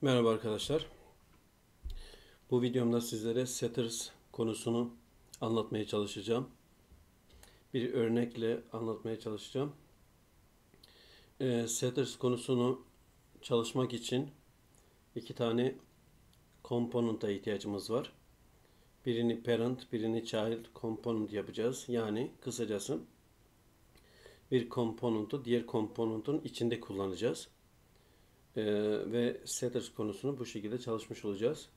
Merhaba arkadaşlar. Bu videomda sizlere setters konusunu anlatmaya çalışacağım. Bir örnekle anlatmaya çalışacağım. Ee, setters konusunu çalışmak için iki tane component'a ihtiyacımız var. Birini parent, birini child component yapacağız. Yani kısacası bir component'u diğer component'un içinde kullanacağız. Ee, ve setters konusunu bu şekilde çalışmış olacağız.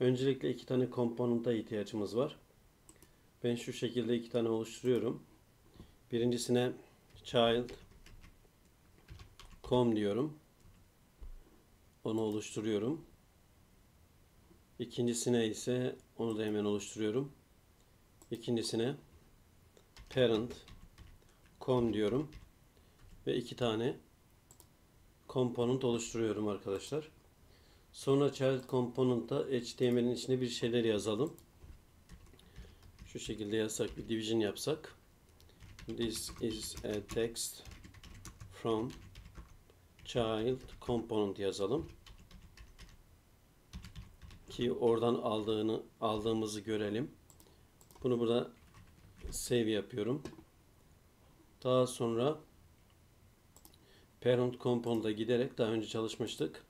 Öncelikle iki tane komponenta ihtiyacımız var. Ben şu şekilde iki tane oluşturuyorum. Birincisine child com diyorum. Onu oluşturuyorum. İkincisine ise onu da hemen oluşturuyorum. İkincisine parent com diyorum. Ve iki tane component oluşturuyorum arkadaşlar. Sonra child component'ta HTML'in içine bir şeyler yazalım. Şu şekilde yazsak bir division yapsak. This is a text from child component yazalım. Ki oradan aldığını aldığımızı görelim. Bunu burada save yapıyorum. Daha sonra parent component'a giderek daha önce çalışmıştık.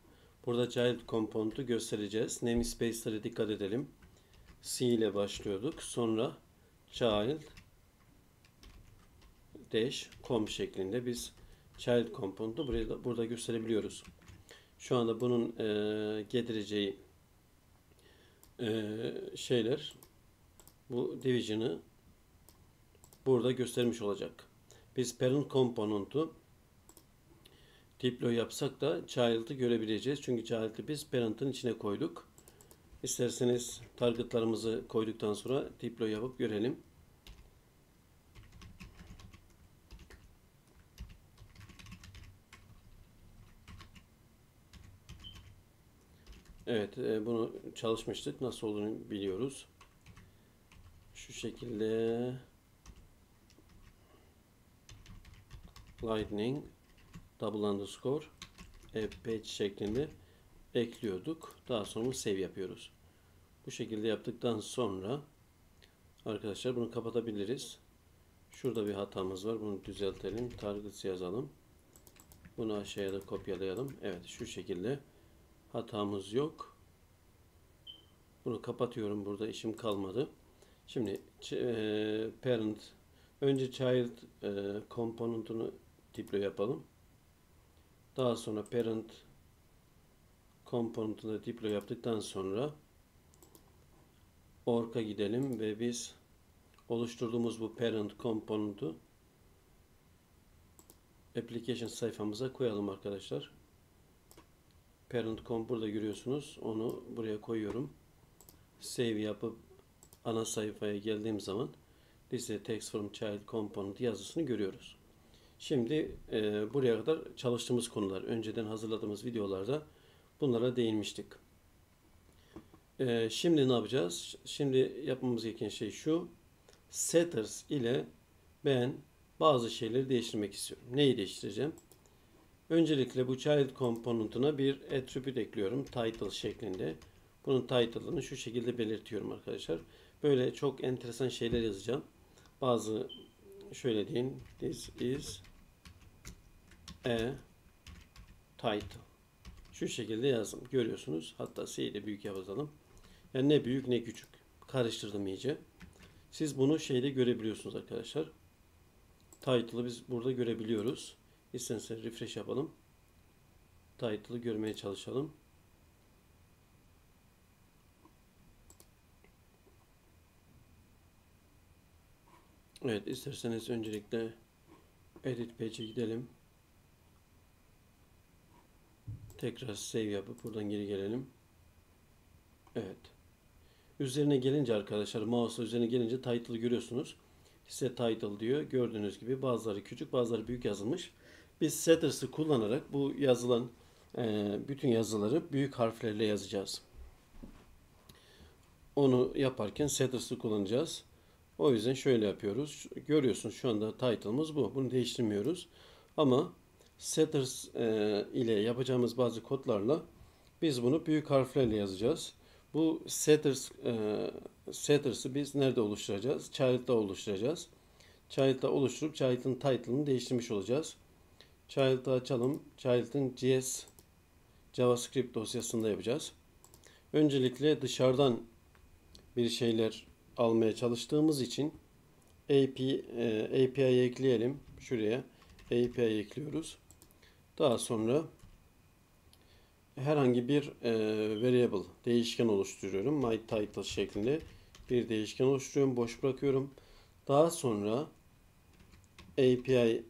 Burada child component'u göstereceğiz. Namespace'lere dikkat edelim. C ile başlıyorduk. Sonra child dash com şeklinde biz child component'u burada, burada gösterebiliyoruz. Şu anda bunun e, getireceği e, şeyler bu division'ı burada göstermiş olacak. Biz parent component'u deploy yapsak da child'ı görebileceğiz. Çünkü child'ı biz parent'ın içine koyduk. İsterseniz targetlarımızı koyduktan sonra deploy yapıp görelim. Evet, e, bunu çalışmıştık. Nasıl olduğunu biliyoruz. Şu şekilde lightning double underscore page şeklinde ekliyorduk. Daha sonra save yapıyoruz. Bu şekilde yaptıktan sonra arkadaşlar bunu kapatabiliriz. Şurada bir hatamız var. Bunu düzeltelim. Targets yazalım. Bunu aşağıya da kopyalayalım. Evet şu şekilde hatamız yok. Bunu kapatıyorum. Burada işim kalmadı. Şimdi e, parent önce child e, komponentunu deploy yapalım. Daha sonra parent komponentini deploy yaptıktan sonra ork'a gidelim ve biz oluşturduğumuz bu parent komponentu application sayfamıza koyalım arkadaşlar. Parent.com burada görüyorsunuz. Onu buraya koyuyorum. Save yapıp ana sayfaya geldiğim zaman is text from child component yazısını görüyoruz. Şimdi e, buraya kadar çalıştığımız konular, önceden hazırladığımız videolarda bunlara değinmiştik. E, şimdi ne yapacağız? Şimdi yapmamız gereken şey şu. Setters ile ben bazı şeyleri değiştirmek istiyorum. Neyi değiştireceğim? Öncelikle bu child komponentuna bir attribute ekliyorum. Title şeklinde. Bunun title'ını şu şekilde belirtiyorum arkadaşlar. Böyle çok enteresan şeyler yazacağım. Bazı şöyle diyeyim. This is a title. Şu şekilde yazdım. Görüyorsunuz. Hatta C'yi de büyük yazalım. Yani ne büyük ne küçük. Karıştırdım iyice. Siz bunu şeyde görebiliyorsunuz arkadaşlar. Title'ı biz burada görebiliyoruz. İsterseniz refresh yapalım. Title'ı görmeye çalışalım. Evet isterseniz öncelikle edit page'e gidelim. Tekrar save yapıp buradan geri gelelim. Evet. Üzerine gelince arkadaşlar mouse üzerine gelince title'ı görüyorsunuz. Size title diyor. Gördüğünüz gibi bazıları küçük bazıları büyük yazılmış. Biz setters'ı kullanarak bu yazılan e, bütün yazıları büyük harflerle yazacağız. Onu yaparken setters'ı kullanacağız. O yüzden şöyle yapıyoruz. Görüyorsunuz şu anda title'ımız bu. Bunu değiştirmiyoruz. Ama setters e, ile yapacağımız bazı kodlarla Biz bunu büyük harflerle yazacağız. Bu setters, e, setters'ı biz nerede oluşturacağız? Child'da oluşturacağız. Child'da oluşturup child'ın title'ını değiştirmiş olacağız. Child'ı açalım. Child'ın JS JavaScript dosyasında yapacağız. Öncelikle dışarıdan bir şeyler almaya çalıştığımız için API, e, API ekleyelim. Şuraya API ekliyoruz. Daha sonra herhangi bir e, variable, değişken oluşturuyorum. My title şeklinde bir değişken oluşturuyorum. Boş bırakıyorum. Daha sonra API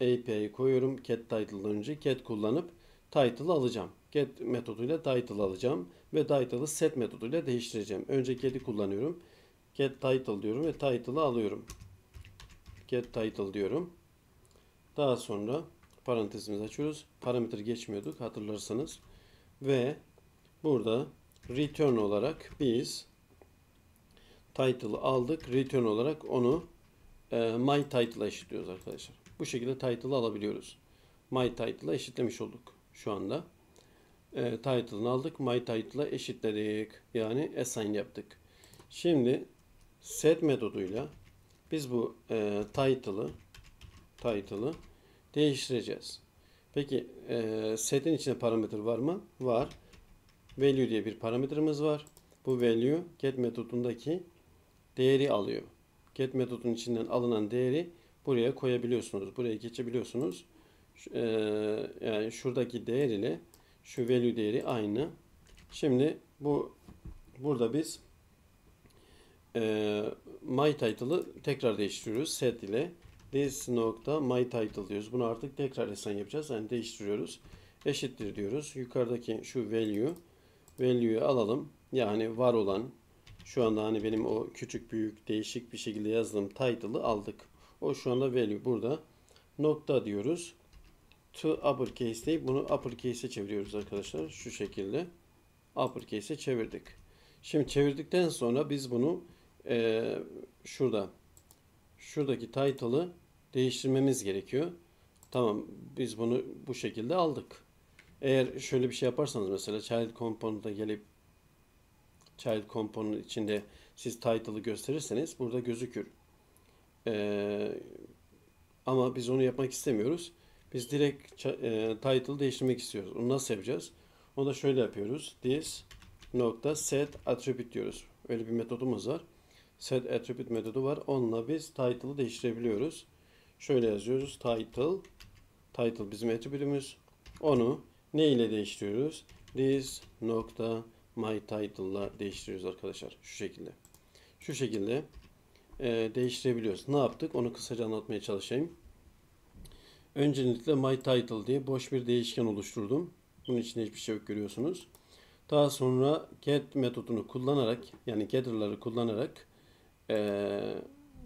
API'yi koyuyorum. Get title'dan önce get kullanıp title alacağım. Get metoduyla title alacağım ve title'ı set metoduyla değiştireceğim. Önce get'i kullanıyorum. Get title diyorum ve title'ı alıyorum. Get title diyorum. Daha sonra parantezimizi açıyoruz. Parametre geçmiyorduk hatırlarsanız. Ve burada return olarak biz title'ı aldık. Return olarak onu e, my title'a eşitliyoruz arkadaşlar. Bu şekilde title'ı alabiliyoruz. My title'a eşitlemiş olduk şu anda. E, title'ını aldık. My title'a eşitledik. Yani assign yaptık. Şimdi set metoduyla biz bu e, title'ı title'ı değiştireceğiz. Peki e, set'in içinde parametre var mı? Var. Value diye bir parametremiz var. Bu value get metodundaki değeri alıyor. Get metodunun içinden alınan değeri buraya koyabiliyorsunuz. Buraya geçebiliyorsunuz. E, yani şuradaki değer ile şu value değeri aynı. Şimdi bu burada biz e, my title'ı tekrar değiştiriyoruz set ile this nokta my title diyoruz. Bunu artık tekrar esen yapacağız. Yani değiştiriyoruz. Eşittir diyoruz. Yukarıdaki şu value value'yu alalım. Yani var olan şu anda hani benim o küçük büyük değişik bir şekilde yazdığım title'ı aldık. O şu anda value burada. Nokta diyoruz. To uppercase deyip bunu uppercase'e çeviriyoruz arkadaşlar. Şu şekilde. Uppercase'e çevirdik. Şimdi çevirdikten sonra biz bunu e, şurada şuradaki title'ı değiştirmemiz gerekiyor. Tamam biz bunu bu şekilde aldık. Eğer şöyle bir şey yaparsanız mesela child component'a gelip child component içinde siz title'ı gösterirseniz burada gözükür. Ee, ama biz onu yapmak istemiyoruz. Biz direkt e, title değiştirmek istiyoruz. Onu nasıl yapacağız? Onu da şöyle yapıyoruz. This nokta set attribute diyoruz. Öyle bir metodumuz var. Set attribute metodu var. Onunla biz title'ı değiştirebiliyoruz. Şöyle yazıyoruz. Title. Title bizim attribute'ümüz. Onu ne ile değiştiriyoruz? This nokta my title'la değiştiriyoruz arkadaşlar. Şu şekilde. Şu şekilde e, değiştirebiliyoruz. Ne yaptık? Onu kısaca anlatmaya çalışayım. Öncelikle my title diye boş bir değişken oluşturdum. Bunun içinde hiçbir şey yok görüyorsunuz. Daha sonra get metodunu kullanarak yani getter'ları kullanarak ee,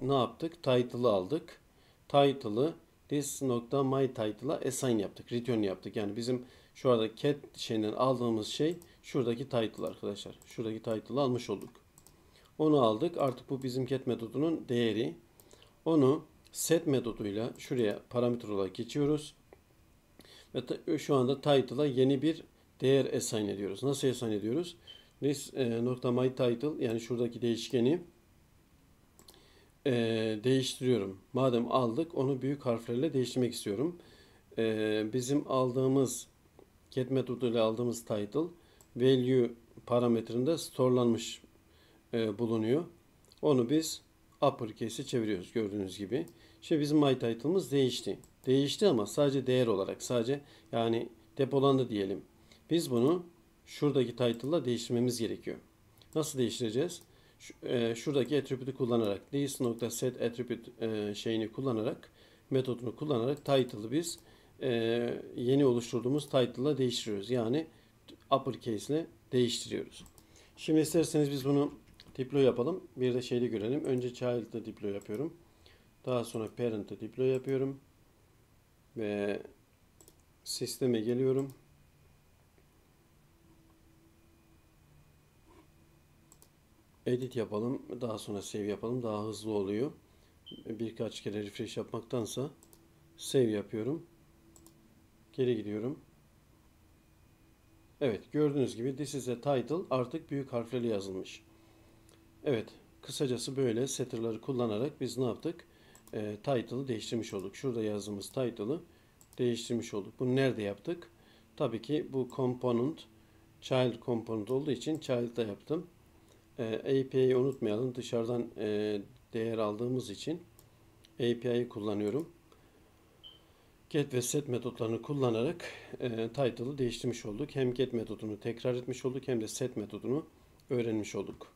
ne yaptık? Title'ı aldık. Title'ı this nokta my title'a assign yaptık. Return yaptık. Yani bizim şu anda cat şeyinden aldığımız şey şuradaki title arkadaşlar. Şuradaki title'ı almış olduk. Onu aldık. Artık bu bizim get metodunun değeri. Onu set metoduyla şuraya parametre olarak geçiyoruz. Ve şu anda title'a yeni bir değer assign ediyoruz. Nasıl assign ediyoruz? This e, nokta my title yani şuradaki değişkeni e, değiştiriyorum. Madem aldık onu büyük harflerle değiştirmek istiyorum. E, bizim aldığımız get metoduyla aldığımız title value parametrinde storelanmış e, bulunuyor. Onu biz uppercase'e çeviriyoruz gördüğünüz gibi. Şimdi bizim my title'ımız değişti. Değişti ama sadece değer olarak sadece yani depolandı diyelim. Biz bunu şuradaki title'la değiştirmemiz gerekiyor. Nasıl değiştireceğiz? E, şuradaki attribute'u kullanarak this.set attribute e, şeyini kullanarak metodunu kullanarak title'ı biz e, yeni oluşturduğumuz title'la değiştiriyoruz. Yani uppercase ile değiştiriyoruz. Şimdi isterseniz biz bunu deploy yapalım. Bir de şeyli görelim. Önce child'da deploy yapıyorum. Daha sonra parent'da deploy yapıyorum. Ve sisteme geliyorum. Edit yapalım. Daha sonra save yapalım. Daha hızlı oluyor. Birkaç kere refresh yapmaktansa save yapıyorum. Geri gidiyorum. Evet gördüğünüz gibi this is a title artık büyük harflerle yazılmış. Evet kısacası böyle setter'ları kullanarak biz ne yaptık? Ee, title'ı değiştirmiş olduk. Şurada yazdığımız title'ı değiştirmiş olduk. Bunu nerede yaptık? Tabii ki bu component child component olduğu için child'da yaptım. Ee, API'yi unutmayalım. Dışarıdan e, değer aldığımız için API'yi kullanıyorum. Get ve set metotlarını kullanarak e, title'ı değiştirmiş olduk. Hem get metodunu tekrar etmiş olduk hem de set metodunu öğrenmiş olduk.